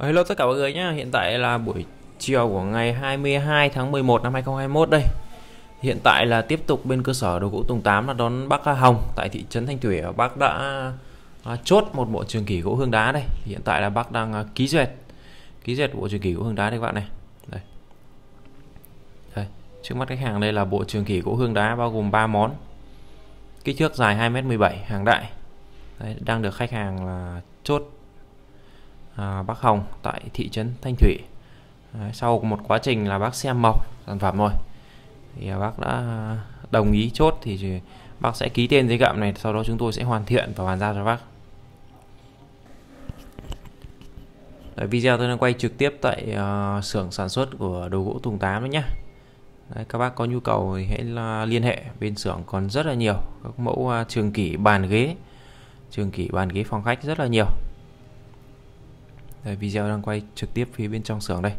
Ờ, hello tất cả mọi người nhé Hiện tại là buổi chiều của ngày 22 tháng 11 năm 2021 đây. Hiện tại là tiếp tục bên cơ sở đồ gỗ Tùng 8 là đón bác Hồng tại thị trấn Thanh Thủy Bác đã à, chốt một bộ trường kỷ gỗ hương đá đây. Hiện tại là bác đang à, ký duyệt Ký duyệt bộ trường kỷ gỗ hương đá đây các bạn này. Đây. đây. Trước mắt khách hàng đây là bộ trường kỷ gỗ hương đá bao gồm 3 món. Kích thước dài 2m17 hàng đại. Đây, đang được khách hàng là chốt à, bác Hồng tại thị trấn Thanh Thủy. Đấy, sau một quá trình là bác xem mộc sản phẩm rồi thì à, bác đã đồng ý chốt thì bác sẽ ký tên giấy gặm này sau đó chúng tôi sẽ hoàn thiện và bàn giao cho bác. Đấy, video tôi đang quay trực tiếp tại uh, xưởng sản xuất của đồ gỗ Tùng Tám đấy nhé Đấy, các bác có nhu cầu thì hãy liên hệ bên xưởng còn rất là nhiều. Các mẫu uh, trường kỷ bàn ghế trường kỷ bàn ghế phòng khách rất là nhiều đây, video đang quay trực tiếp phía bên trong xưởng đây.